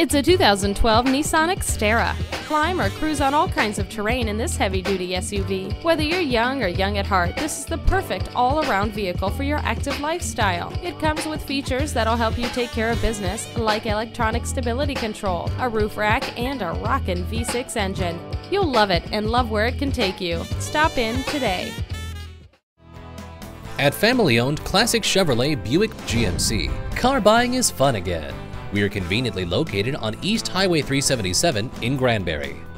It's a 2012 Nissan Xterra. Climb or cruise on all kinds of terrain in this heavy duty SUV. Whether you're young or young at heart, this is the perfect all around vehicle for your active lifestyle. It comes with features that'll help you take care of business, like electronic stability control, a roof rack, and a rockin' V6 engine. You'll love it and love where it can take you. Stop in today. At family owned Classic Chevrolet Buick GMC, car buying is fun again. We are conveniently located on East Highway 377 in Granbury.